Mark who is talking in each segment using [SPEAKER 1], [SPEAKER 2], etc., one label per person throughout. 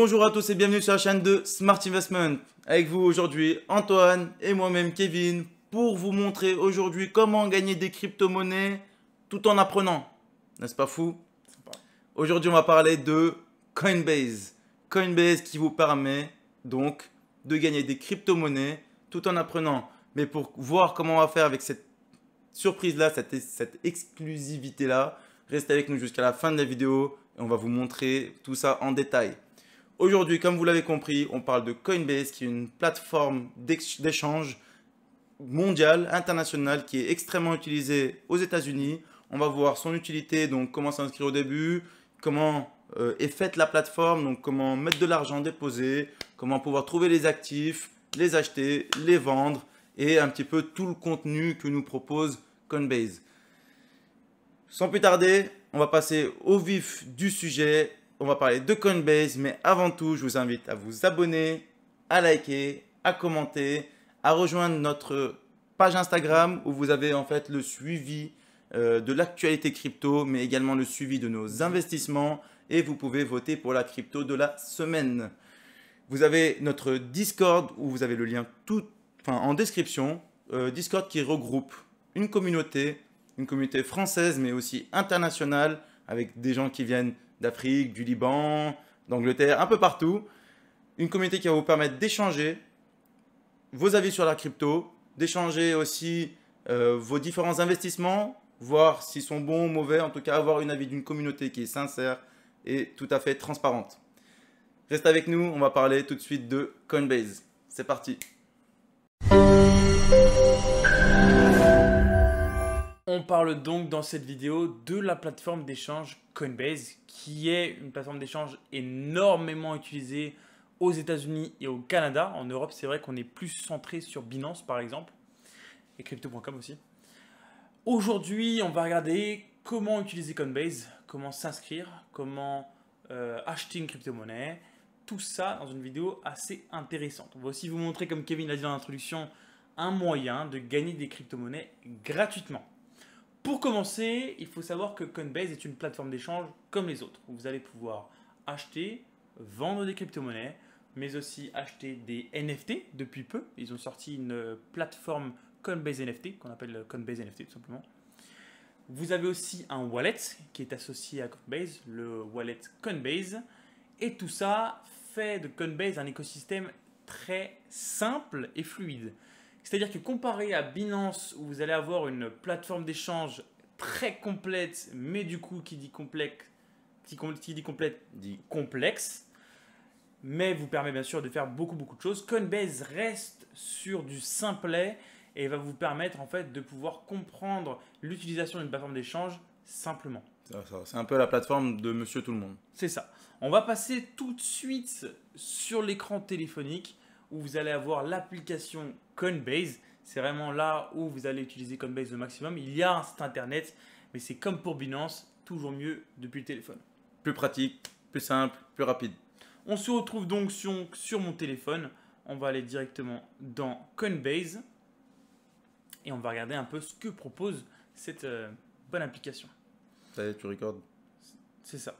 [SPEAKER 1] Bonjour à tous et bienvenue sur la chaîne de Smart Investment. Avec vous aujourd'hui Antoine et moi-même Kevin pour vous montrer aujourd'hui comment gagner des crypto-monnaies tout en apprenant. N'est-ce pas fou? Aujourd'hui on va parler de Coinbase. Coinbase qui vous permet donc de gagner des crypto-monnaies tout en apprenant. Mais pour voir comment on va faire avec cette surprise-là, cette, cette exclusivité-là, restez avec nous jusqu'à la fin de la vidéo et on va vous montrer tout ça en détail. Aujourd'hui, comme vous l'avez compris, on parle de Coinbase, qui est une plateforme d'échange mondiale, internationale, qui est extrêmement utilisée aux États-Unis. On va voir son utilité, donc comment s'inscrire au début, comment euh, est faite la plateforme, donc comment mettre de l'argent déposé, comment pouvoir trouver les actifs, les acheter, les vendre et un petit peu tout le contenu que nous propose Coinbase. Sans plus tarder, on va passer au vif du sujet on va parler de Coinbase, mais avant tout, je vous invite à vous abonner, à liker, à commenter, à rejoindre notre page Instagram où vous avez en fait le suivi euh, de l'actualité crypto, mais également le suivi de nos investissements et vous pouvez voter pour la crypto de la semaine. Vous avez notre Discord où vous avez le lien tout, en description. Euh, Discord qui regroupe une communauté, une communauté française mais aussi internationale avec des gens qui viennent d'Afrique, du Liban, d'Angleterre, un peu partout. Une communauté qui va vous permettre d'échanger vos avis sur la crypto, d'échanger aussi euh, vos différents investissements, voir s'ils sont bons ou mauvais, en tout cas avoir une avis d'une communauté qui est sincère et tout à fait transparente. Reste avec nous, on va parler tout de suite de Coinbase. C'est parti.
[SPEAKER 2] Parle donc dans cette vidéo de la plateforme d'échange Coinbase, qui est une plateforme d'échange énormément utilisée aux États-Unis et au Canada. En Europe, c'est vrai qu'on est plus centré sur Binance, par exemple, et crypto.com aussi. Aujourd'hui, on va regarder comment utiliser Coinbase, comment s'inscrire, comment euh, acheter une crypto-monnaie. Tout ça dans une vidéo assez intéressante. On va aussi vous montrer, comme Kevin l'a dit dans l'introduction, un moyen de gagner des crypto-monnaies gratuitement. Pour commencer, il faut savoir que Coinbase est une plateforme d'échange comme les autres. Vous allez pouvoir acheter, vendre des crypto-monnaies, mais aussi acheter des NFT depuis peu. Ils ont sorti une plateforme Coinbase NFT, qu'on appelle Coinbase NFT tout simplement. Vous avez aussi un wallet qui est associé à Coinbase, le wallet Coinbase. Et tout ça fait de Coinbase un écosystème très simple et fluide. C'est-à-dire que comparé à Binance, où vous allez avoir une plateforme d'échange très complète, mais du coup, qui dit complexe, qui, dit complète, dit complexe, mais vous permet bien sûr de faire beaucoup, beaucoup de choses. Coinbase reste sur du simplet et va vous permettre en fait de pouvoir comprendre l'utilisation d'une plateforme d'échange simplement.
[SPEAKER 1] C'est un peu la plateforme de Monsieur Tout le Monde.
[SPEAKER 2] C'est ça. On va passer tout de suite sur l'écran téléphonique où vous allez avoir l'application Coinbase. C'est vraiment là où vous allez utiliser Coinbase au maximum. Il y a un site internet, mais c'est comme pour Binance, toujours mieux depuis le téléphone.
[SPEAKER 1] Plus pratique, plus simple, plus rapide.
[SPEAKER 2] On se retrouve donc sur, sur mon téléphone. On va aller directement dans Coinbase et on va regarder un peu ce que propose cette euh, bonne application.
[SPEAKER 1] Ça y est, tu recordes
[SPEAKER 2] C'est ça.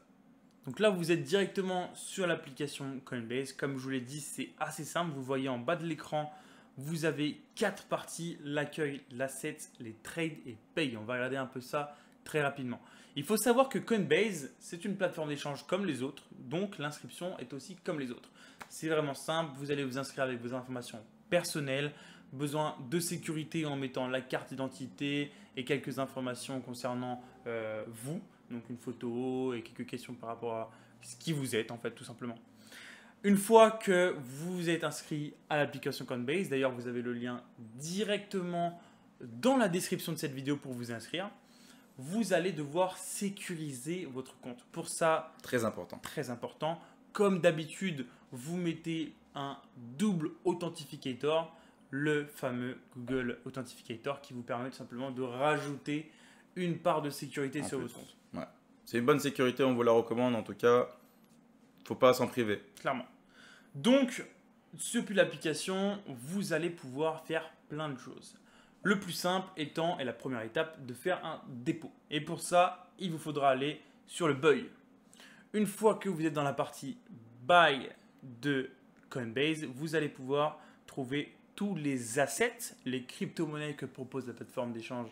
[SPEAKER 2] Donc là, vous êtes directement sur l'application Coinbase. Comme je vous l'ai dit, c'est assez simple. Vous voyez en bas de l'écran, vous avez quatre parties l'accueil, l'asset, les trades et pay. On va regarder un peu ça très rapidement. Il faut savoir que Coinbase, c'est une plateforme d'échange comme les autres, donc l'inscription est aussi comme les autres. C'est vraiment simple, vous allez vous inscrire avec vos informations personnelles, besoin de sécurité en mettant la carte d'identité et quelques informations concernant euh, vous donc une photo et quelques questions par rapport à ce qui vous êtes en fait tout simplement. Une fois que vous êtes inscrit à l'application Coinbase, d'ailleurs vous avez le lien directement dans la description de cette vidéo pour vous inscrire, vous allez devoir sécuriser votre compte. Pour ça,
[SPEAKER 1] très important.
[SPEAKER 2] Très important. Comme d'habitude, vous mettez un double authentificator, le fameux Google Authentificator qui vous permet tout simplement de rajouter une part de sécurité sur votre compte.
[SPEAKER 1] C'est une bonne sécurité, on vous la recommande en tout cas. Faut pas s'en priver.
[SPEAKER 2] Clairement. Donc, depuis l'application, vous allez pouvoir faire plein de choses. Le plus simple étant, et la première étape, de faire un dépôt. Et pour ça, il vous faudra aller sur le Buy. Une fois que vous êtes dans la partie buy de Coinbase, vous allez pouvoir trouver tous les assets, les crypto-monnaies que propose la plateforme d'échange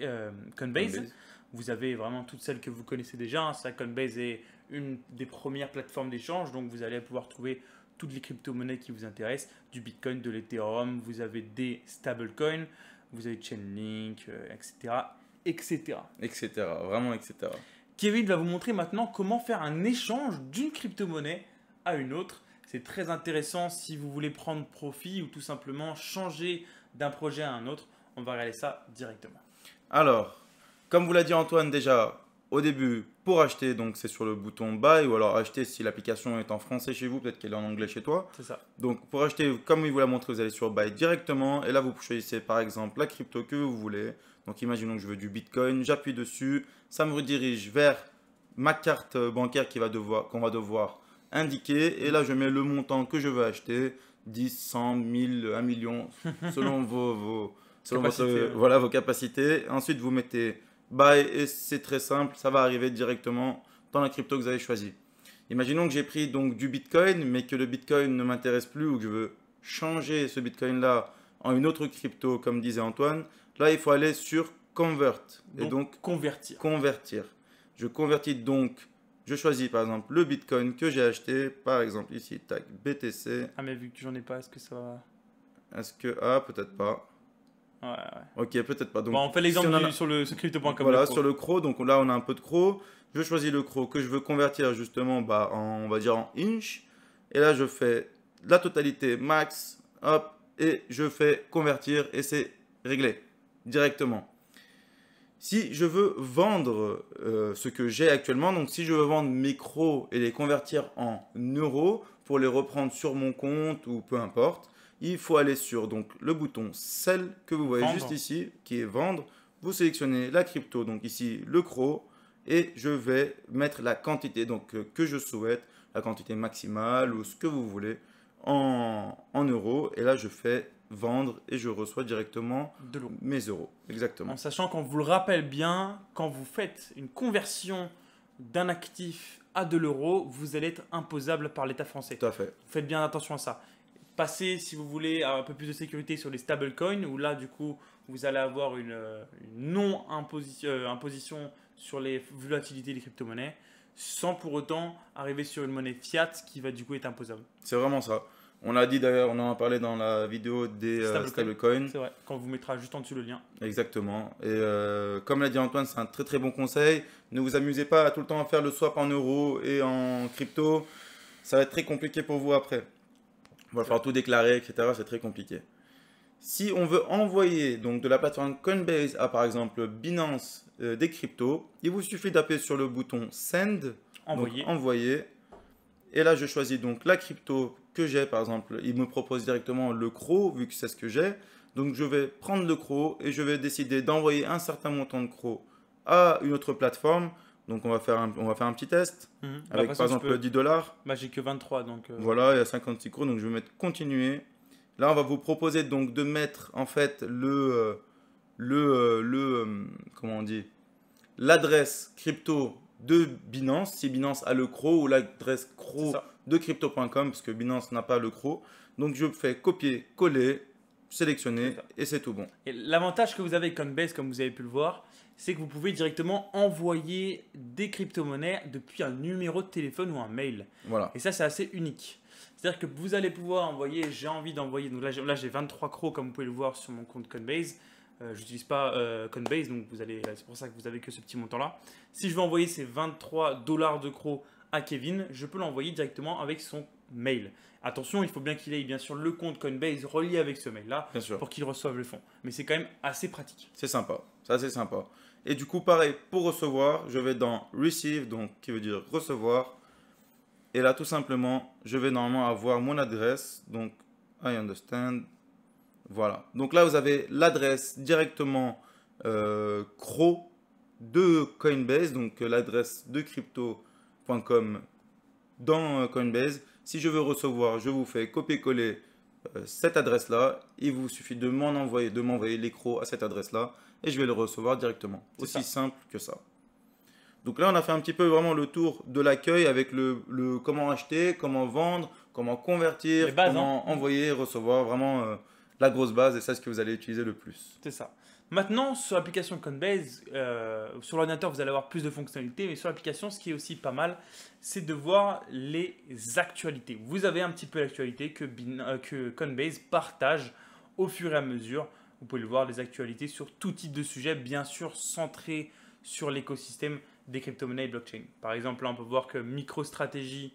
[SPEAKER 2] euh, Coinbase.
[SPEAKER 1] Coinbase.
[SPEAKER 2] Vous avez vraiment toutes celles que vous connaissez déjà. Ça, Coinbase est une des premières plateformes d'échange, donc vous allez pouvoir trouver toutes les crypto-monnaies qui vous intéressent, du Bitcoin, de l'Ethereum, vous avez des stablecoins, vous avez Chainlink, etc., etc.
[SPEAKER 1] Etc. Vraiment, etc.
[SPEAKER 2] Kevin va vous montrer maintenant comment faire un échange d'une crypto-monnaie à une autre. C'est très intéressant si vous voulez prendre profit ou tout simplement changer d'un projet à un autre. On va regarder ça directement.
[SPEAKER 1] Alors, comme vous l'a dit Antoine déjà au début, pour acheter, donc c'est sur le bouton Buy ou alors acheter si l'application est en français chez vous, peut-être qu'elle est en anglais chez toi.
[SPEAKER 2] C'est ça.
[SPEAKER 1] Donc pour acheter, comme il vous l'a montré, vous allez sur Buy directement et là vous choisissez par exemple la crypto que vous voulez. Donc imaginons que je veux du Bitcoin, j'appuie dessus, ça me redirige vers ma carte bancaire qui va devoir- qu'on va devoir indiquer et là je mets le montant que je veux acheter, 10, 100, 1000, 1 million, selon vos, vos, selon votre- voilà, vos capacités. Ensuite vous mettez Buy et c'est très simple, ça va arriver directement dans la crypto que vous avez choisie. Imaginons que j'ai pris donc du Bitcoin, mais que le Bitcoin ne m'intéresse plus ou que je veux changer ce Bitcoin-là en une autre crypto, comme disait Antoine. Là, il faut aller sur Convert et
[SPEAKER 2] Donc,
[SPEAKER 1] donc
[SPEAKER 2] convertir.
[SPEAKER 1] convertir. Je convertis donc, je choisis par exemple le Bitcoin que j'ai acheté, par exemple ici, tac, BTC.
[SPEAKER 2] Ah mais vu que j'en ai pas, est-ce que ça va?
[SPEAKER 1] Est-ce que, ah, peut-être pas.
[SPEAKER 2] Ouais, ouais.
[SPEAKER 1] Ok, peut-être pas. Donc,
[SPEAKER 2] Bon, on fait l'exemple
[SPEAKER 1] si a-
[SPEAKER 2] sur le crypto.com.
[SPEAKER 1] Voilà,
[SPEAKER 2] le
[SPEAKER 1] sur le CRO, donc là on a un peu de CRO. Je choisis le CRO que je veux convertir justement bah, en, on va dire en inch. Et là je fais la totalité max, hop, et je fais convertir et c'est réglé directement. Si je veux vendre euh, ce que j'ai actuellement, donc si je veux vendre mes CRO et les convertir en euros pour les reprendre sur mon compte ou peu importe, il faut aller sur donc, le bouton Sell que vous voyez
[SPEAKER 2] Vendre.
[SPEAKER 1] juste ici, qui est vendre. Vous sélectionnez la crypto, donc ici le CRO, et je vais mettre la quantité donc, euh, que je souhaite, la quantité maximale ou ce que vous voulez en, en euros. Et là, je fais vendre et je reçois directement
[SPEAKER 2] de
[SPEAKER 1] mes euros. Exactement.
[SPEAKER 2] En sachant qu'on vous le rappelle bien, quand vous faites une conversion d'un actif à de l'euro, vous allez être imposable par l'État français.
[SPEAKER 1] Tout à fait.
[SPEAKER 2] Faites bien attention à ça. Passez, si vous voulez, à un peu plus de sécurité sur les stablecoins, où là, du coup, vous allez avoir une, euh, une non-imposition sur les volatilités des crypto-monnaies, sans pour autant arriver sur une monnaie fiat qui va du coup être imposable.
[SPEAKER 1] C'est vraiment ça. On l'a dit d'ailleurs, on en a parlé dans la vidéo des euh,
[SPEAKER 2] Stablecoin.
[SPEAKER 1] stablecoins.
[SPEAKER 2] C'est vrai, quand on vous mettra juste en dessous le lien.
[SPEAKER 1] Exactement. Et euh, comme l'a dit Antoine, c'est un très très bon conseil. Ne vous amusez pas à tout le temps à faire le swap en euros et en crypto. Ça va être très compliqué pour vous après. Il va falloir tout déclarer, etc. C'est très compliqué. Si on veut envoyer donc de la plateforme Coinbase à par exemple Binance euh, des cryptos, il vous suffit d'appuyer sur le bouton Send, donc
[SPEAKER 2] Envoyez.
[SPEAKER 1] envoyer. Et là, je choisis donc la crypto que j'ai, par exemple. Il me propose directement le CRO, vu que c'est ce que j'ai. Donc, je vais prendre le CRO et je vais décider d'envoyer un certain montant de CRO à une autre plateforme. Donc, on va faire un, on va faire un petit test
[SPEAKER 2] Mhm. Bah,
[SPEAKER 1] avec, par
[SPEAKER 2] façon,
[SPEAKER 1] exemple,
[SPEAKER 2] peux-
[SPEAKER 1] 10 dollars.
[SPEAKER 2] Bah, j'ai que 23, donc... euh,
[SPEAKER 1] Voilà, il y a 56 CRO. Donc, je vais mettre continuer. Là, on va vous proposer donc de mettre, en fait, le... euh, le, euh, le comment on dit l'adresse crypto de Binance, si Binance a le CRO, ou l'adresse CRO de crypto.com, parce que Binance n'a pas le CRO. Donc je fais copier, coller, sélectionner, et c'est tout bon.
[SPEAKER 2] Et l'avantage que vous avez avec Coinbase, comme vous avez pu le voir, c'est que vous pouvez directement envoyer des crypto-monnaies depuis un numéro de téléphone ou un mail.
[SPEAKER 1] Voilà.
[SPEAKER 2] Et ça, c'est assez unique. C'est-à-dire que vous allez pouvoir envoyer, j'ai envie d'envoyer, donc là j'ai, là, j'ai 23 crocs comme vous pouvez le voir sur mon compte Coinbase. Euh, je n'utilise pas euh, Coinbase, donc vous allez, c'est pour ça que vous avez que ce petit montant-là. Si je veux envoyer ces 23 dollars de crocs à Kevin, je peux l'envoyer directement avec son mail. Attention, il faut bien qu'il ait bien sûr le compte Coinbase relié avec ce mail-là pour qu'il reçoive le fonds. Mais c'est quand même assez pratique.
[SPEAKER 1] C'est sympa. Ça, c'est sympa. Et du coup, pareil, pour recevoir, je vais dans Receive, donc qui veut dire recevoir. Et là, tout simplement, je vais normalement avoir mon adresse. Donc, I understand. Voilà. Donc là, vous avez l'adresse directement euh, CRO de Coinbase, donc euh, l'adresse de crypto.com dans euh, Coinbase. Si je veux recevoir, je vous fais copier-coller cette adresse-là. Il vous suffit de m'en envoyer, de m'envoyer l'écro à cette adresse-là et je vais le recevoir directement.
[SPEAKER 2] C'est
[SPEAKER 1] Aussi
[SPEAKER 2] ça.
[SPEAKER 1] simple que ça. Donc là, on a fait un petit peu vraiment le tour de l'accueil avec le, le comment acheter, comment vendre, comment convertir,
[SPEAKER 2] bases,
[SPEAKER 1] comment
[SPEAKER 2] hein.
[SPEAKER 1] envoyer, recevoir, vraiment euh, la grosse base et c'est ce que vous allez utiliser le plus.
[SPEAKER 2] C'est ça. Maintenant, sur l'application Coinbase, euh, sur l'ordinateur, vous allez avoir plus de fonctionnalités, mais sur l'application, ce qui est aussi pas mal, c'est de voir les actualités. Vous avez un petit peu l'actualité que, Bin- euh, que Coinbase partage au fur et à mesure. Vous pouvez le voir, les actualités sur tout type de sujet, bien sûr centré sur l'écosystème des crypto-monnaies et blockchain. Par exemple, là, on peut voir que MicroStrategy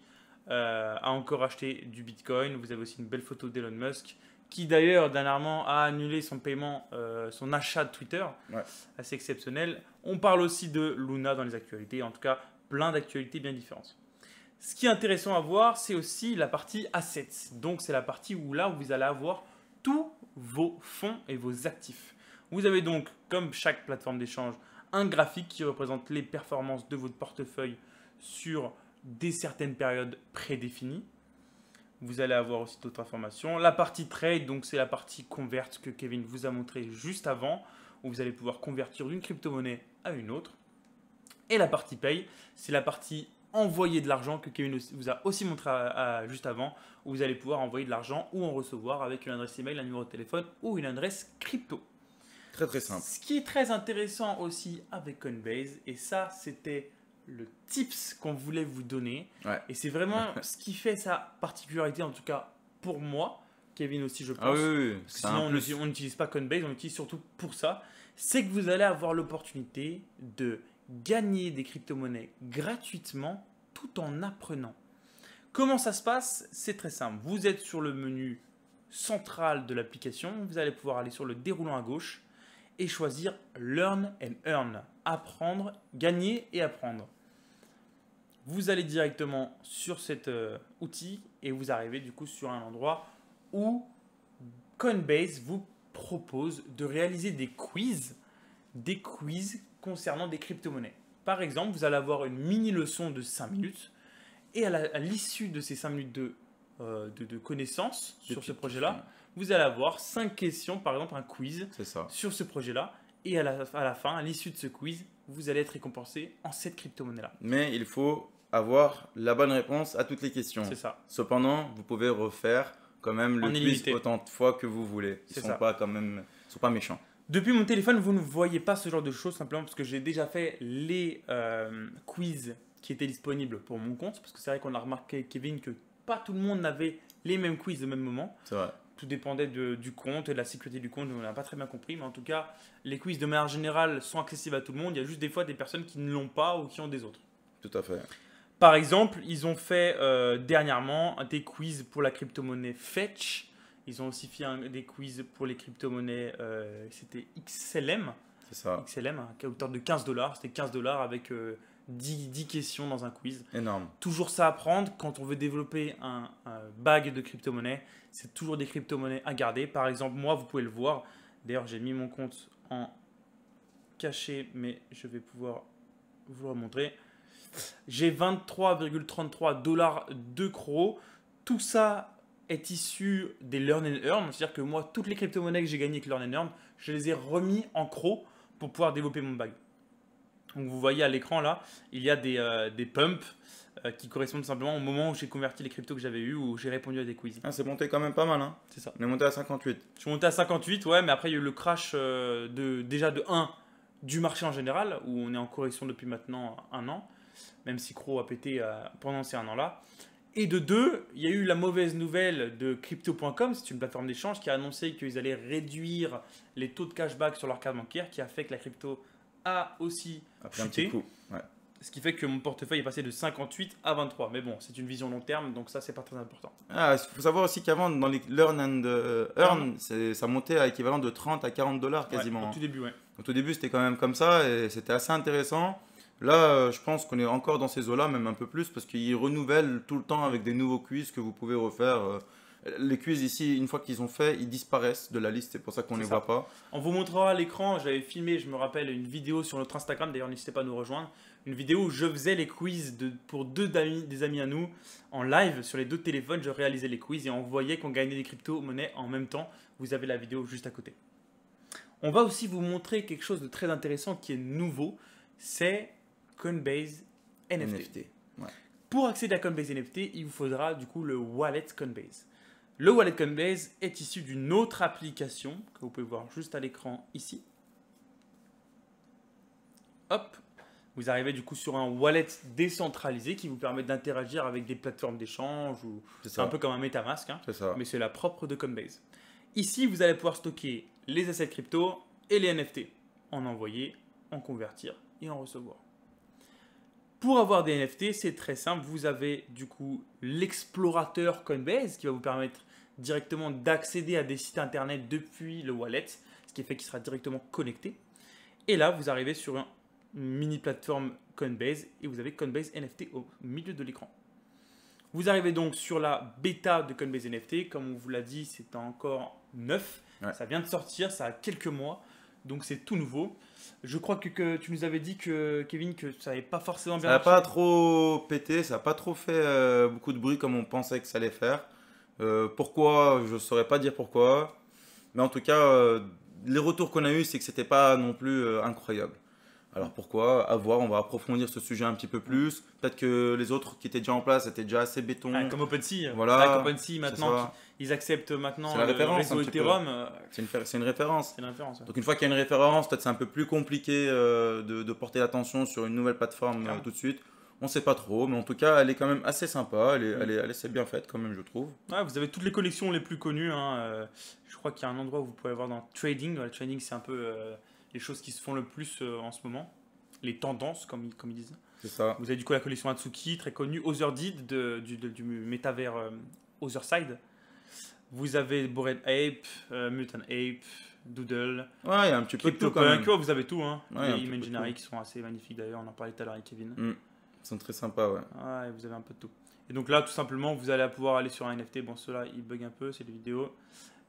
[SPEAKER 2] euh, a encore acheté du Bitcoin. Vous avez aussi une belle photo d'Elon Musk, qui d'ailleurs dernièrement a annulé son paiement, euh, son achat de Twitter.
[SPEAKER 1] Ouais.
[SPEAKER 2] Assez exceptionnel. On parle aussi de Luna dans les actualités. En tout cas, plein d'actualités bien différentes. Ce qui est intéressant à voir, c'est aussi la partie assets. Donc, c'est la partie où là, où vous allez avoir tous vos fonds et vos actifs. Vous avez donc, comme chaque plateforme d'échange, un graphique qui représente les performances de votre portefeuille sur des certaines périodes prédéfinies. Vous allez avoir aussi d'autres informations. La partie trade, donc c'est la partie converte que Kevin vous a montré juste avant, où vous allez pouvoir convertir d'une crypto-monnaie à une autre. Et la partie paye, c'est la partie envoyer de l'argent que Kevin vous a aussi montré à- à- juste avant, où vous allez pouvoir envoyer de l'argent ou en recevoir avec une adresse email, un numéro de téléphone ou une adresse crypto.
[SPEAKER 1] Très très simple.
[SPEAKER 2] Ce qui est très intéressant aussi avec Coinbase, et ça c'était le tips qu'on voulait vous donner,
[SPEAKER 1] Ouais.
[SPEAKER 2] et c'est vraiment ce qui fait sa particularité, en tout cas pour moi, Kevin aussi je pense,
[SPEAKER 1] Ah oui,
[SPEAKER 2] sinon on n'utilise pas Coinbase, on l'utilise surtout pour ça, c'est que vous allez avoir l'opportunité de gagner des crypto-monnaies gratuitement tout en apprenant. Comment ça se passe? C'est très simple. Vous êtes sur le menu central de l'application, vous allez pouvoir aller sur le déroulant à gauche et choisir Learn and Earn, apprendre, gagner et apprendre. Vous allez directement sur cet euh, outil et vous arrivez du coup sur un endroit où Coinbase vous propose de réaliser des quiz, des quiz concernant des crypto-monnaies. Par exemple, vous allez avoir une mini leçon de 5 minutes et à l'issue de ces 5 minutes de, euh, de, de connaissances sur ce projet-là, vous allez avoir 5 questions, par exemple un quiz
[SPEAKER 1] ça.
[SPEAKER 2] sur ce projet-là. Et à la, à la fin, à l'issue de ce quiz, vous allez être récompensé en cette crypto-monnaie-là.
[SPEAKER 1] Mais il faut avoir la bonne réponse à toutes les questions.
[SPEAKER 2] C'est ça.
[SPEAKER 1] Cependant, vous pouvez refaire quand même le quiz autant de fois que vous voulez. Ils
[SPEAKER 2] C'est
[SPEAKER 1] sont
[SPEAKER 2] ça.
[SPEAKER 1] pas quand même, ils sont pas méchants.
[SPEAKER 2] Depuis mon téléphone, vous ne voyez pas ce genre de choses simplement parce que j'ai déjà fait les euh, quiz qui étaient disponibles pour mon compte. Parce que c'est vrai qu'on a remarqué, Kevin, que pas tout le monde n'avait les mêmes quiz au même moment.
[SPEAKER 1] C'est vrai.
[SPEAKER 2] Tout dépendait de- du compte et de la sécurité du compte. On n'a pas très bien compris. Mais en tout cas, les quiz de manière générale sont accessibles à tout le monde. Il y a juste des fois des personnes qui ne l'ont pas ou qui ont des autres.
[SPEAKER 1] Tout à fait.
[SPEAKER 2] Par exemple, ils ont fait euh, dernièrement des quiz pour la crypto-monnaie Fetch. Ils ont aussi fait un- des quiz pour les crypto-monnaies, euh, c'était XLM.
[SPEAKER 1] C'est ça.
[SPEAKER 2] XLM, hein, à hauteur de 15 dollars. C'était 15 dollars avec euh, 10, 10 questions dans un quiz.
[SPEAKER 1] Énorme.
[SPEAKER 2] Toujours ça à prendre quand on veut développer un, un bag de crypto-monnaies. C'est toujours des crypto-monnaies à garder. Par exemple, moi, vous pouvez le voir. D'ailleurs, j'ai mis mon compte en caché, mais je vais pouvoir vous le remontrer. J'ai 23,33 dollars de CRO. Tout ça est issu des Learn and Earn. C'est-à-dire que moi, toutes les crypto-monnaies que j'ai gagnées avec Learn and Earn, je les ai remis en CRO pour pouvoir développer mon bag. Donc vous voyez à l'écran là, il y a des, euh, des pumps euh, qui correspondent simplement au moment où j'ai converti les cryptos que j'avais eu ou j'ai répondu à des quiz.
[SPEAKER 1] Ah, c'est monté quand même pas mal. Hein.
[SPEAKER 2] C'est ça.
[SPEAKER 1] On est monté à 58.
[SPEAKER 2] Je suis monté à 58, ouais, mais après il y a eu le crash euh, de, déjà de 1 du marché en général, où on est en correction depuis maintenant un an, même si Cro a pété pendant ces un an-là. Et de 2, il y a eu la mauvaise nouvelle de crypto.com, c'est une plateforme d'échange qui a annoncé qu'ils allaient réduire les taux de cashback sur leur carte bancaire, qui a fait que la crypto a aussi
[SPEAKER 1] Après un
[SPEAKER 2] chuté.
[SPEAKER 1] petit coup. Ouais.
[SPEAKER 2] Ce qui fait que mon portefeuille est passé de 58 à 23. Mais bon, c'est une vision long terme, donc ça, c'est pas très important.
[SPEAKER 1] Ah, il faut savoir aussi qu'avant, dans les Learn and euh, Earn, ça montait à l'équivalent de 30 à 40 dollars quasiment.
[SPEAKER 2] Ouais, au tout début, ouais.
[SPEAKER 1] Au tout début, c'était quand même comme ça et c'était assez intéressant. Là, euh, je pense qu'on est encore dans ces eaux-là, même un peu plus, parce qu'ils renouvellent tout le temps avec des nouveaux quiz que vous pouvez refaire. euh. Les quiz ici, une fois qu'ils ont fait, ils disparaissent de la liste, c'est pour ça qu'on ne les
[SPEAKER 2] ça.
[SPEAKER 1] voit pas.
[SPEAKER 2] On vous montrera à l'écran, j'avais filmé, je me rappelle, une vidéo sur notre Instagram, d'ailleurs n'hésitez pas à nous rejoindre, une vidéo où je faisais les quiz de, pour deux amis, des amis à nous, en live, sur les deux téléphones, je réalisais les quiz et on voyait qu'on gagnait des crypto-monnaies en même temps. Vous avez la vidéo juste à côté. On va aussi vous montrer quelque chose de très intéressant qui est nouveau, c'est Coinbase NFT.
[SPEAKER 1] NFT. Ouais.
[SPEAKER 2] Pour accéder à Coinbase NFT, il vous faudra du coup le wallet Coinbase. Le wallet Coinbase est issu d'une autre application que vous pouvez voir juste à l'écran ici. Hop, vous arrivez du coup sur un wallet décentralisé qui vous permet d'interagir avec des plateformes d'échange ou
[SPEAKER 1] C'est
[SPEAKER 2] un peu comme un MetaMask, hein, mais c'est la propre de Coinbase. Ici, vous allez pouvoir stocker les assets crypto et les NFT, en envoyer, en convertir et en recevoir. Pour avoir des NFT, c'est très simple. Vous avez du coup l'explorateur Coinbase qui va vous permettre directement d'accéder à des sites internet depuis le wallet, ce qui fait qu'il sera directement connecté. Et là, vous arrivez sur un- une mini plateforme Coinbase et vous avez Coinbase NFT au milieu de l'écran. Vous arrivez donc sur la bêta de Coinbase NFT. Comme on vous l'a dit, c'est encore neuf.
[SPEAKER 1] Ouais.
[SPEAKER 2] Ça vient de sortir, ça a quelques mois. Donc c'est tout nouveau. Je crois que, que tu nous avais dit que Kevin que ça n'avait pas forcément bien
[SPEAKER 1] Ça n'a pas trop pété, ça n'a pas trop fait euh, beaucoup de bruit comme on pensait que ça allait faire. Euh, pourquoi Je ne saurais pas dire pourquoi. Mais en tout cas, euh, les retours qu'on a eus, c'est que c'était pas non plus incroyable. Alors pourquoi? À voir, on va approfondir ce sujet un petit peu plus. Peut-être que les autres qui étaient déjà en place étaient déjà assez béton.
[SPEAKER 2] Ah, comme OpenSea.
[SPEAKER 1] Voilà,
[SPEAKER 2] qu'OpenSea,
[SPEAKER 1] C'est
[SPEAKER 2] maintenant, ils acceptent maintenant
[SPEAKER 1] la
[SPEAKER 2] le réseau
[SPEAKER 1] un.
[SPEAKER 2] Ethereum. euh,
[SPEAKER 1] C'est une, une référence.
[SPEAKER 2] C'est une référence. ouais.
[SPEAKER 1] Donc une fois qu'il y a une référence, peut-être c'est un peu plus compliqué euh, de, de porter l'attention sur une nouvelle plateforme euh, tout de suite. On sait pas trop, mais en tout cas, elle est quand même assez sympa. Elle est,
[SPEAKER 2] Mm.
[SPEAKER 1] elle est, elle est assez bien faite quand même, je trouve.
[SPEAKER 2] Ouais, vous avez toutes les collections les plus connues. hein, euh, je crois qu'il y a un endroit où vous pouvez avoir dans Trading. Le trading, c'est un peu les choses qui se font le plus euh, en ce moment. Les tendances, comme, ils- comme ils disent.
[SPEAKER 1] C'est ça.
[SPEAKER 2] Vous avez du coup la collection Atsuki, très connue. Otherdeed, de, du, de- du métavers euh, Otherside. Vous avez Bored Ape, euh, Mutant Ape, Doodle,
[SPEAKER 1] Ouais, il y a un petit peu de tout quand même.
[SPEAKER 2] Vous avez tout. Hein.
[SPEAKER 1] Ouais,
[SPEAKER 2] les Imaginary qui sont assez magnifiques d'ailleurs. On en parlait tout à l'heure avec Kevin.
[SPEAKER 1] Ils sont très sympas, ouais.
[SPEAKER 2] Ouais, vous avez un peu de tout. Et donc là, tout simplement, vous allez pouvoir aller sur un NFT. Bon, ceux-là, ils bug un peu, c'est des vidéos.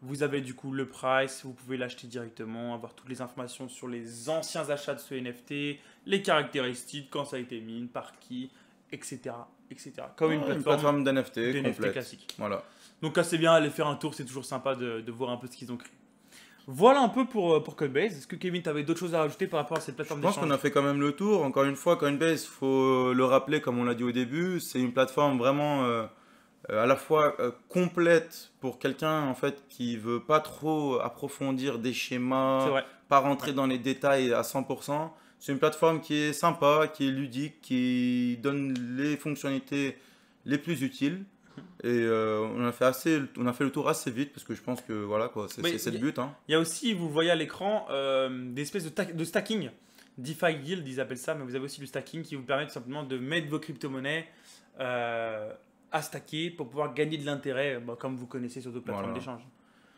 [SPEAKER 2] Vous avez du coup le price, vous pouvez l'acheter directement, avoir toutes les informations sur les anciens achats de ce NFT, les caractéristiques, quand ça a été mis, par qui, etc. etc. Comme une plateforme,
[SPEAKER 1] d'NFT complète.
[SPEAKER 2] classique.
[SPEAKER 1] Voilà.
[SPEAKER 2] Donc assez bien, aller faire un tour, c'est toujours sympa de, de voir un peu ce qu'ils ont créé. Voilà un peu pour, euh, pour Coinbase. Est-ce que Kevin, tu avais d'autres choses à rajouter par rapport à cette
[SPEAKER 1] Je
[SPEAKER 2] plateforme
[SPEAKER 1] pense qu'on a fait quand même le tour. Encore une fois, Coinbase, faut le rappeler, comme on l'a dit au début, c'est une plateforme vraiment euh, à la fois euh, complète pour quelqu'un en fait qui veut pas trop approfondir des schémas, pas rentrer dans les détails à 100%. C'est une plateforme qui est sympa, qui est ludique, qui donne les fonctionnalités les plus utiles. Et euh, on, a fait assez, on a fait le tour assez vite parce que je pense que voilà quoi, c'est le but. Hein.
[SPEAKER 2] Il y a aussi, vous voyez à l'écran, euh, des espèces de, ta- de stacking. DeFi Guild, ils appellent ça, mais vous avez aussi du stacking qui vous permet tout simplement de mettre vos crypto-monnaies euh, à stacker pour pouvoir gagner de l'intérêt, bah, comme vous connaissez sur d'autres plateformes
[SPEAKER 1] Voilà.
[SPEAKER 2] d'échange.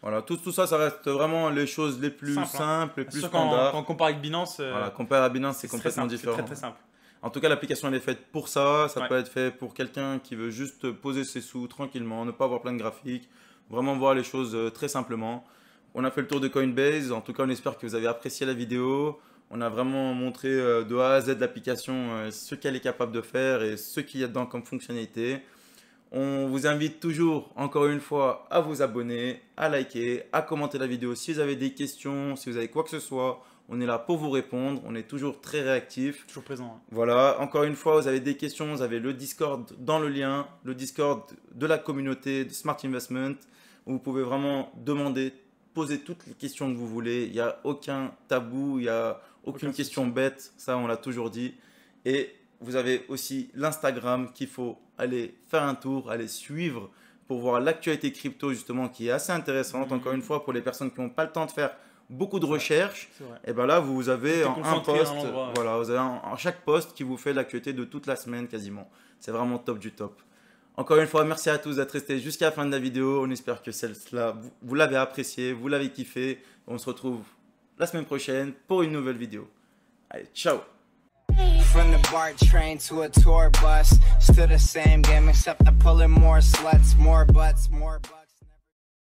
[SPEAKER 1] Voilà, tout, tout ça, ça reste vraiment les choses les plus
[SPEAKER 2] Simple, hein.
[SPEAKER 1] simples, les
[SPEAKER 2] C'est
[SPEAKER 1] plus standards.
[SPEAKER 2] Quand on compare avec Binance, euh,
[SPEAKER 1] Voilà, comparé à Binance, c'est complètement
[SPEAKER 2] simple, c'est
[SPEAKER 1] différent.
[SPEAKER 2] Très, très simple.
[SPEAKER 1] En tout cas, l'application elle est faite pour ça. Ça
[SPEAKER 2] Ouais.
[SPEAKER 1] peut être fait pour quelqu'un qui veut juste poser ses sous tranquillement, ne pas avoir plein de graphiques, vraiment voir les choses euh, très simplement. On a fait le tour de Coinbase. En tout cas, on espère que vous avez apprécié la vidéo. On a vraiment montré euh, de A à Z l'application, euh, ce qu'elle est capable de faire et ce qu'il y a dedans comme fonctionnalité. On vous invite toujours, encore une fois, à vous abonner, à liker, à commenter la vidéo si vous avez des questions, si vous avez quoi que ce soit. On est là pour vous répondre. On est toujours très réactif.
[SPEAKER 2] Toujours présent. hein.
[SPEAKER 1] Voilà, encore une fois, vous avez des questions, vous avez le Discord dans le lien, le Discord de la communauté de Smart Investment, où vous pouvez vraiment demander, poser toutes les questions que vous voulez. Il n'y a aucun tabou, il n'y a aucune
[SPEAKER 2] Aucun
[SPEAKER 1] question bête, ça on l'a toujours dit. Et vous avez aussi l'Instagram qu'il faut aller faire un tour, aller suivre pour voir l'actualité crypto justement qui est assez intéressante.
[SPEAKER 2] Mhm.
[SPEAKER 1] Encore une fois, pour les personnes qui n'ont pas le temps de faire beaucoup de recherches, et ben là, vous avez en un
[SPEAKER 2] concentré à un
[SPEAKER 1] post,
[SPEAKER 2] endroit, ouais.
[SPEAKER 1] voilà, vous avez en, en chaque post qui vous fait l'actualité de toute la semaine quasiment. C'est vraiment top du top. Encore une fois, merci à tous d'être restés jusqu'à la fin de la vidéo. On espère que celle-là, vous, vous l'avez appréciée, vous l'avez kiffé. On se retrouve la semaine prochaine pour une nouvelle vidéo. Allez, ciao
[SPEAKER 3] From the BART train to a tour bus, still the same game except I'm pulling more sluts, more butts, more butts.